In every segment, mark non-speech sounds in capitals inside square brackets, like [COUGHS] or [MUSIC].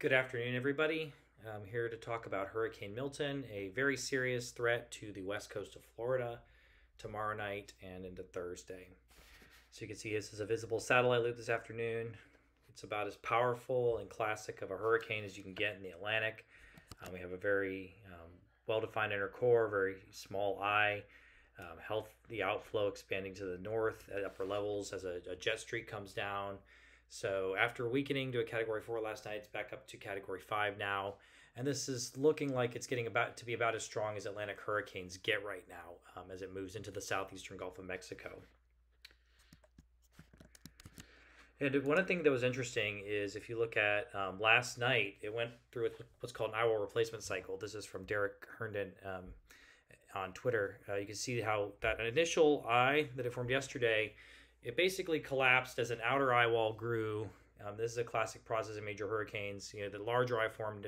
Good afternoon, everybody. I'm here to talk about Hurricane Milton, a very serious threat to the west coast of Florida tomorrow night and into Thursday. So you can see this is a visible satellite loop this afternoon. It's about as powerful and classic of a hurricane as you can get in the Atlantic. Um, we have a very um, well-defined inner core, very small eye, um, health the outflow expanding to the north at upper levels as a, a jet streak comes down. So after weakening to a category four last night, it's back up to category five now. And this is looking like it's getting about to be about as strong as Atlantic hurricanes get right now um, as it moves into the southeastern Gulf of Mexico. And one thing that was interesting is if you look at um, last night, it went through what's called an eyewall replacement cycle. This is from Derrick Herndon um, on Twitter. Uh, you can see how that initial eye that it formed yesterday it basically collapsed as an outer eye wall grew. Um, this is a classic process in major hurricanes. You know, the larger eye formed,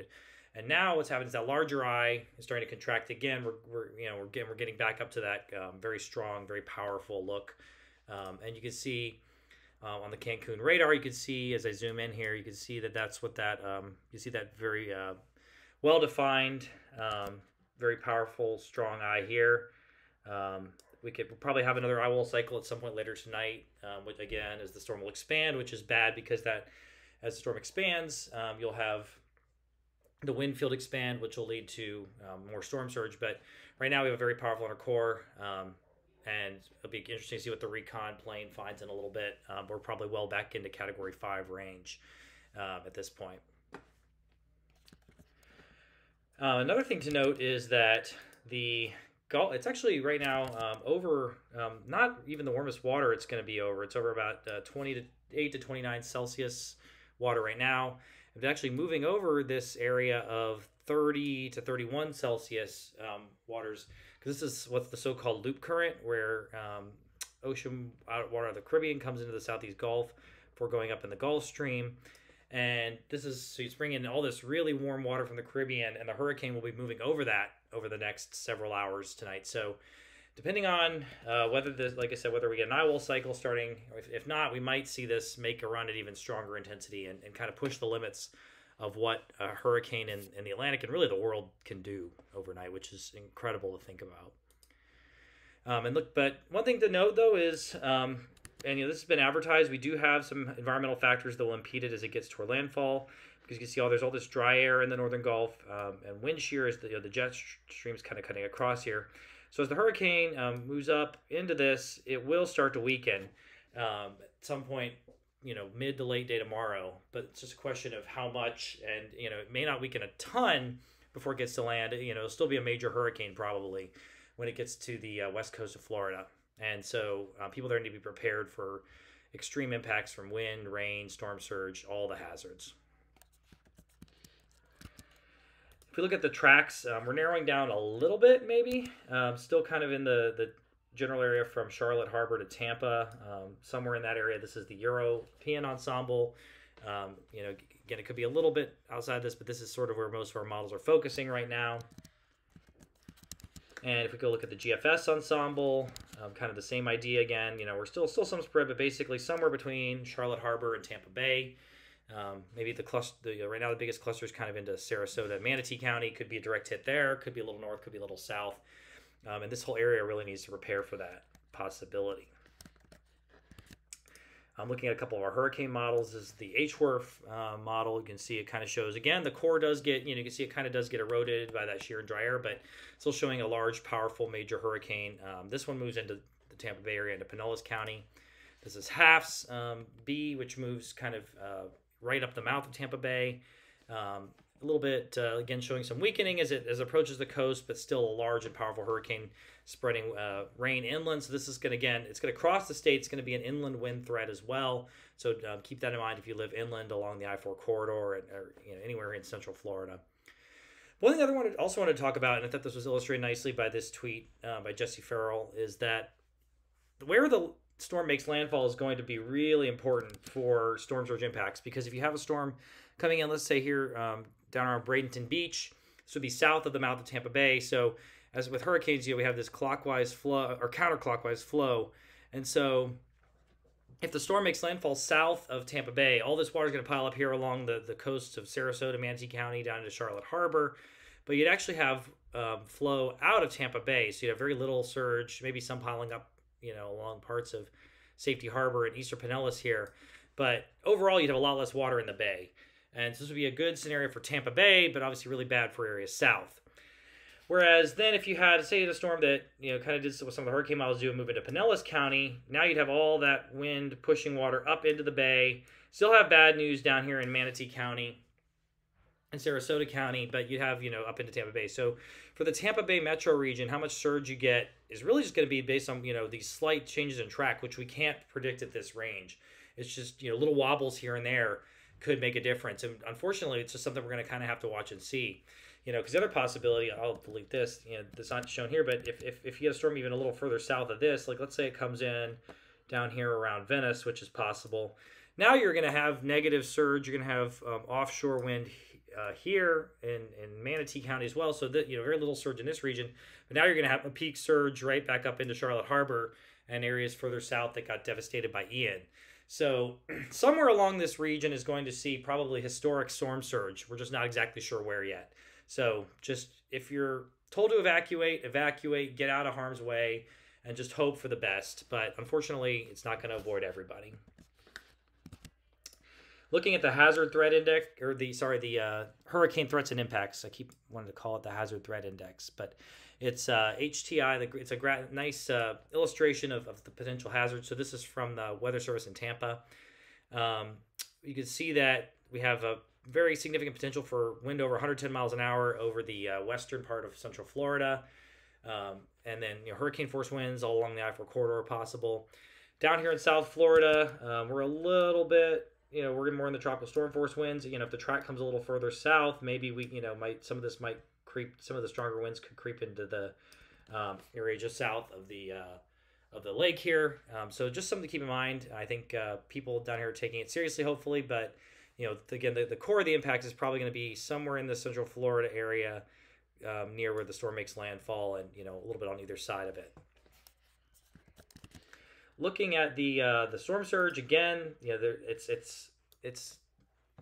and now what's happened is that larger eye is starting to contract again. We're, we're you know we're getting we're getting back up to that um, very strong, very powerful look, um, and you can see. Uh, on the Cancun radar, you can see as I zoom in here, you can see that that's what that um, you see that very uh, well defined, um, very powerful, strong eye here. Um, we could probably have another eyewall cycle at some point later tonight, um, which again, as the storm will expand, which is bad because that as the storm expands, um, you'll have the wind field expand, which will lead to um, more storm surge. But right now, we have a very powerful inner core, um, and it'll be interesting to see what the recon plane finds in a little bit. Um, we're probably well back into Category Five range um, at this point. Uh, another thing to note is that the Gulf, it's actually right now um, over, um, not even the warmest water it's going to be over. It's over about uh, 20 to 8 to 29 Celsius water right now. It's actually moving over this area of 30 to 31 Celsius um, waters because this is what's the so-called loop current where um, ocean water of the Caribbean comes into the Southeast Gulf before going up in the Gulf Stream. And this is so it's bringing all this really warm water from the Caribbean, and the hurricane will be moving over that over the next several hours tonight. So, depending on uh, whether this, like I said, whether we get an eyewall cycle starting, if, if not, we might see this make a run at even stronger intensity and, and kind of push the limits of what a hurricane in, in the Atlantic and really the world can do overnight, which is incredible to think about. Um, and look, but one thing to note though is, um, and you know, this has been advertised. We do have some environmental factors that will impede it as it gets toward landfall because you can see all there's all this dry air in the northern Gulf, um, and wind shear is the you know, the jet streams kind of cutting across here. So as the hurricane um, moves up into this, it will start to weaken um, at some point, you know, mid to late day tomorrow. But it's just a question of how much, and you know, it may not weaken a ton before it gets to land. You know, it'll still be a major hurricane probably when it gets to the uh, west coast of Florida. And so uh, people there need to be prepared for extreme impacts from wind, rain, storm surge, all the hazards. If we look at the tracks, um, we're narrowing down a little bit, maybe. Um, still kind of in the, the general area from Charlotte Harbor to Tampa, um, somewhere in that area. This is the European ensemble. Um, you know, again, it could be a little bit outside this, but this is sort of where most of our models are focusing right now. And if we go look at the GFS ensemble, um, kind of the same idea again. You know, we're still still some spread, but basically somewhere between Charlotte Harbor and Tampa Bay. Um, maybe the cluster the, right now the biggest cluster is kind of into Sarasota, Manatee County. Could be a direct hit there. Could be a little north. Could be a little south. Um, and this whole area really needs to prepare for that possibility. I'm looking at a couple of our hurricane models. This is the HWRF uh, model. You can see it kind of shows again the core does get you know you can see it kind of does get eroded by that shear and dry air, but still showing a large, powerful major hurricane. Um, this one moves into the Tampa Bay area into Pinellas County. This is HAFS um, B, which moves kind of uh, right up the mouth of Tampa Bay. Um, a little bit uh, again showing some weakening as it as it approaches the coast, but still a large and powerful hurricane spreading uh, rain inland. So this is going to again, it's going to cross the state. It's going to be an inland wind threat as well. So um, keep that in mind if you live inland along the I-4 corridor or, or you know, anywhere in Central Florida. One thing I wanted, also wanted to talk about, and I thought this was illustrated nicely by this tweet uh, by Jesse Ferrell, is that where the storm makes landfall is going to be really important for storm surge impacts because if you have a storm coming in, let's say here um, down around Bradenton Beach, this would be south of the mouth of Tampa Bay. So as with hurricanes, you know, we have this clockwise flow or counterclockwise flow, and so if the storm makes landfall south of Tampa Bay, all this water is going to pile up here along the, the coasts of Sarasota, Manatee County, down into Charlotte Harbor. But you'd actually have um, flow out of Tampa Bay, so you'd have very little surge, maybe some piling up, you know, along parts of Safety Harbor and Eastern Pinellas here. But overall, you'd have a lot less water in the bay. And so this would be a good scenario for Tampa Bay, but obviously really bad for areas south. Whereas then, if you had, say, a storm that you know kind of did what some of the hurricane models do and move into Pinellas County, now you'd have all that wind pushing water up into the bay. Still have bad news down here in Manatee County and Sarasota County, but you'd have you know up into Tampa Bay. So for the Tampa Bay metro region, how much surge you get is really just going to be based on you know these slight changes in track, which we can't predict at this range. It's just you know little wobbles here and there could make a difference, and unfortunately, it's just something we're going to kind of have to watch and see you know, because the other possibility, I'll delete this, you know, it's not shown here, but if, if, if you get a storm even a little further south of this, like let's say it comes in down here around Venice, which is possible. Now you're going to have negative surge. You're going to have um, offshore wind uh, here in, in Manatee County as well. So that, you know, very little surge in this region. But now you're going to have a peak surge right back up into Charlotte Harbor and areas further south that got devastated by Ian. So [CLEARS THROAT] somewhere along this region is going to see probably historic storm surge. We're just not exactly sure where yet. So just if you're told to evacuate, evacuate, get out of harm's way, and just hope for the best. But unfortunately, it's not going to avoid everybody. Looking at the hazard threat index, or the sorry, the uh, hurricane threats and impacts. I keep wanting to call it the hazard threat index, but it's uh, HTI. It's a gra- nice uh, illustration of, of the potential hazards. So this is from the Weather Service in Tampa. Um, you can see that we have a very significant potential for wind over 110 miles an hour over the uh, western part of central Florida. Um, and then you know, hurricane force winds all along the I 4 corridor possible. Down here in South Florida, um, we're a little bit, you know, we're more in the tropical storm force winds. You know, if the track comes a little further south, maybe we, you know, might some of this might creep, some of the stronger winds could creep into the um, area just south of the uh, of the lake here. Um, so just something to keep in mind. I think uh, people down here are taking it seriously, hopefully, but you know, again, the, the core of the impact is probably going to be somewhere in the central Florida area um, near where the storm makes landfall and, you know, a little bit on either side of it. Looking at the uh, the storm surge again, you know, there, it's it's it's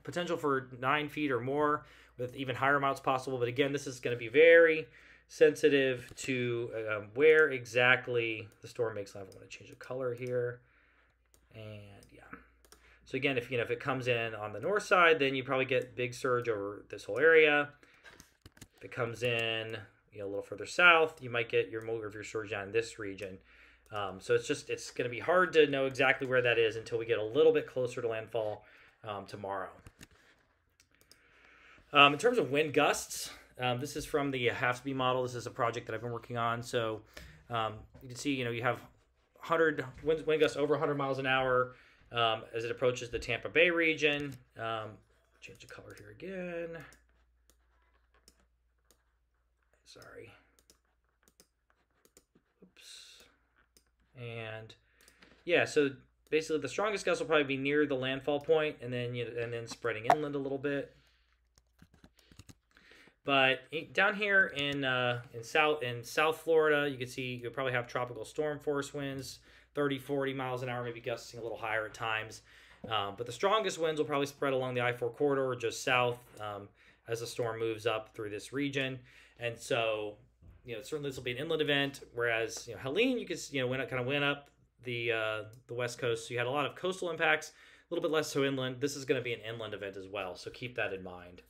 potential for nine feet or more with even higher amounts possible. But again, this is going to be very sensitive to um, where exactly the storm makes landfall. I'm going to change the color here, and yeah. so again, if you know if it comes in on the north side, then you probably get big surge over this whole area. If it comes in you know a little further south, you might get your more of your surge down in this region. Um, so it's just it's going to be hard to know exactly where that is until we get a little bit closer to landfall um, tomorrow. Um, in terms of wind gusts, um, this is from the HAFSB model. This is a project that I've been working on. So um, you can see, you know, you have 100 wind, wind gusts over 100 miles an hour um, as it approaches the Tampa Bay region. Change the color here again. Sorry. And yeah, so basically the strongest gusts will probably be near the landfall point and then you and then spreading inland a little bit. But down here in uh, in south in South Florida, you can see you'll probably have tropical storm force winds 30, 40 miles an hour, maybe gusting a little higher at times. Um, but the strongest winds will probably spread along the I 4 corridor just south um, as the storm moves up through this region. And so, you know, certainly this will be an inland event. Whereas, you know, Helene, you could, you know, went, kind of went up the uh, the west coast. So you had a lot of coastal impacts, a little bit less so inland. This is going to be an inland event as well. So keep that in mind.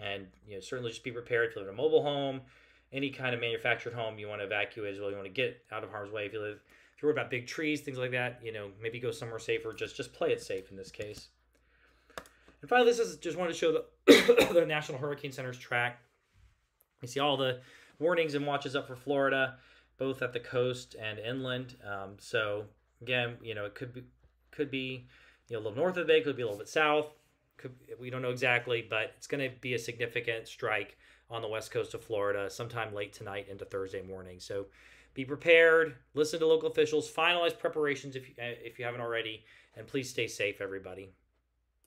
And, you know, certainly just be prepared if you live in a mobile home any kind of manufactured home you want to evacuate as well. You want to get out of harm's way. If you live, if you're worried about big trees, things like that, you know, maybe go somewhere safer. Just just play it safe in this case. And finally, this is just wanted to show the [COUGHS] the National Hurricane Center's track. You see all the warnings and watches up for Florida, both at the coast and inland. Um, so again, you know, it could be could be you know, a little north of the bay, could be a little bit south. Could, we don't know exactly, but it's going to be a significant strike on the west coast of Florida sometime late tonight into Thursday morning. So be prepared, listen to local officials, finalize preparations if you, if you haven't already, and please stay safe, everybody.